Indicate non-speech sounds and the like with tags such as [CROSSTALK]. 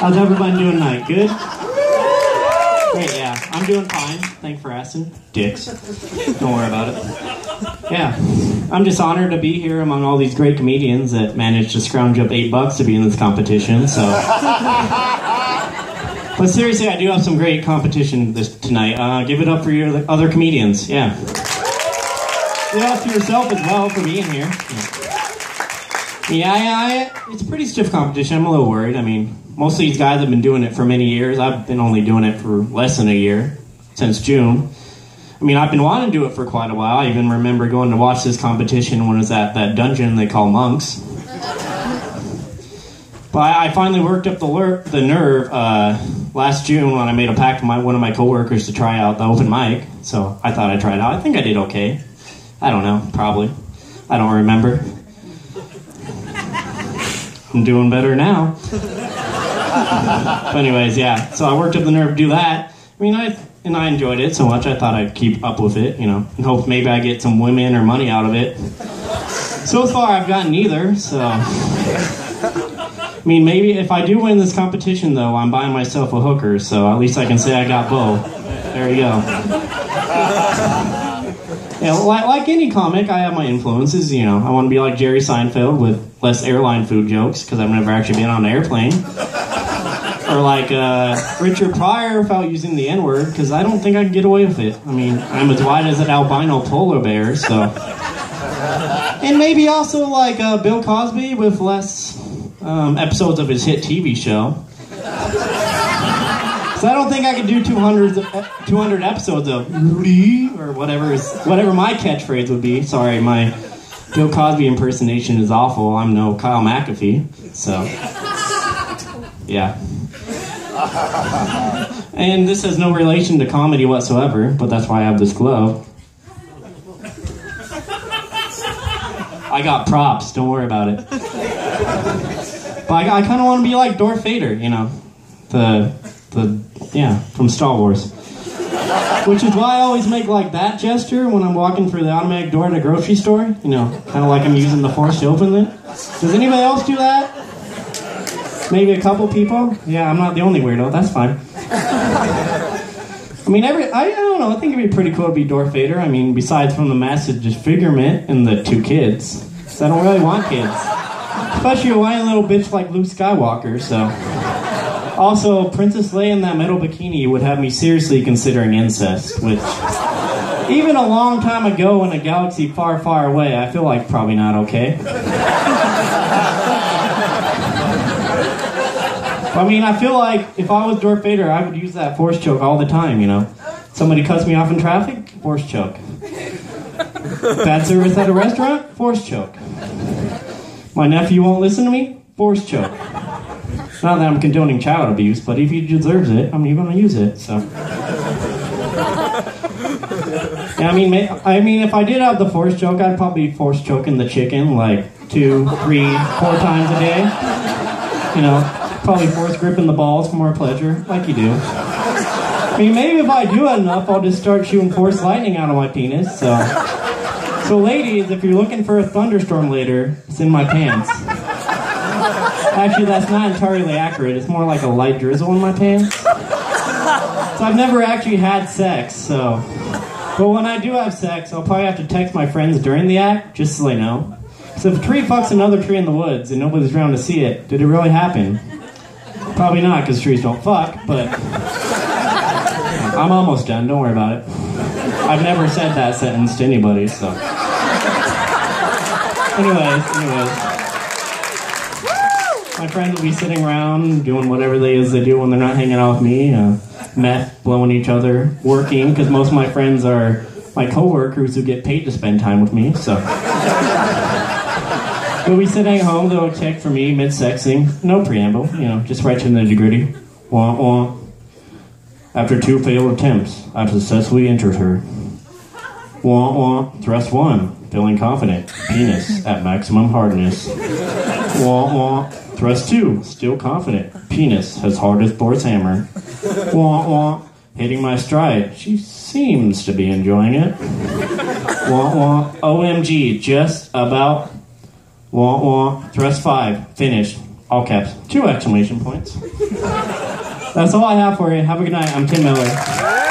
How's everybody doing tonight? Good? Great, yeah. I'm doing fine. Thanks for asking. Dicks. Don't worry about it. Yeah. I'm just honored to be here among all these great comedians that managed to scrounge up eight bucks to be in this competition, so. But seriously, I do have some great competition this tonight. Uh, give it up for your other comedians. Yeah. Give it up to yourself as well for being here. Yeah, yeah, I, it's a pretty stiff competition. I'm a little worried. I mean, most of these guys have been doing it for many years. I've been only doing it for less than a year, since June. I mean, I've been wanting to do it for quite a while. I even remember going to watch this competition when it was at that dungeon they call Monks. But I, finally worked up the, the nerve uh, last June when I made a pact with my, one of my coworkers to try out the open mic. So I thought I'd try it out. I think I did okay. I don't know, probably. I don't remember. I'm doing better now. But anyways, yeah. So I worked up the nerve to do that. I mean, I and I enjoyed it so much. I thought I'd keep up with it, you know, and hope maybe I get some women or money out of it. So far, I've gotten neither. So, I mean, maybe if I do win this competition, though, I'm buying myself a hooker. So at least I can say I got both. There you go. Yeah, like, like any comic, I have my influences. You know, I want to be like Jerry Seinfeld with less airline food jokes because I've never actually been on an airplane. Or like uh, Richard Pryor without using the N word because I don't think I can get away with it. I mean, I'm as white as an albino polar bear, so. And maybe also like uh, Bill Cosby with less um, episodes of his hit TV show. So I don't think I could do 200, 200 episodes of or whatever is, whatever my catchphrase would be. Sorry, my Bill Cosby impersonation is awful. I'm no Kyle McAfee, so yeah. [LAUGHS] And this has no relation to comedy whatsoever, but that's why I have this glove. I got props. Don't worry about it. But I, I kind of want to be like Darth Vader, you know, the the yeah from Star Wars. Which is why I always make like that gesture when I'm walking through the automatic door in a grocery store. You know, kind of like I'm using the force to open it. Does anybody else do that? Maybe a couple people? Yeah, I'm not the only weirdo. That's fine. I mean, every I, I don't know. I think it'd be pretty cool to be Darth Vader. I mean, besides from the massive disfigurement and the two kids, I don't really want kids, especially a whiny little bitch like Luke Skywalker. So, also Princess Leia in that metal bikini would have me seriously considering incest, which even a long time ago in a galaxy far, far away, I feel like probably not okay. I mean, I feel like if I was Darth Vader, I would use that force choke all the time, you know? Somebody cuts me off in traffic, force choke. Bad service at a restaurant, force choke. My nephew won't listen to me, force choke. Not that I'm condoning child abuse, but if he deserves it, I'm even going to use it, so. Yeah, I mean, I mean, if I did have the force choke, I'd probably force choking the chicken like two, three, four times a day. You know, probably force gripping the balls for more pleasure, like you do. I mean, maybe if I do enough, I'll just start shooting force lightning out of my penis. So, so ladies, if you're looking for a thunderstorm later, it's in my pants. Actually, that's not entirely accurate. It's more like a light drizzle in my pants. So I've never actually had sex. So, but when I do have sex, I'll probably have to text my friends during the act just so they know. So if a tree fucks another tree in the woods and nobody's around to see it, did it really happen? Probably not, because trees don't fuck, but I'm almost done. Don't worry about it. I've never said that sentence to anybody, so. Anyways, anyways. My friends will be sitting around doing whatever they is they do when they're not hanging out with me. Uh, meth, blowing each other, working, because most of my friends are my coworkers who get paid to spend time with me, so. Be sitting at home, they'll check for me mid-sexing. No preamble, you know, just right to the nitty-gritty. Wah, wah. After two failed attempts, I've successfully entered her. Wah, wah. Thrust one. Feeling confident. Penis at maximum hardness. Wah, wah. Thrust two. Still confident. Penis as hard as Thor's hammer. Wah, wah. Hitting my stride. She seems to be enjoying it. Wah, wah. OMG. Just about Wah wah. Thrust five. Finished. All caps. Two exclamation points. [LAUGHS] That's all I have for you. Have a good night. I'm Tim Miller.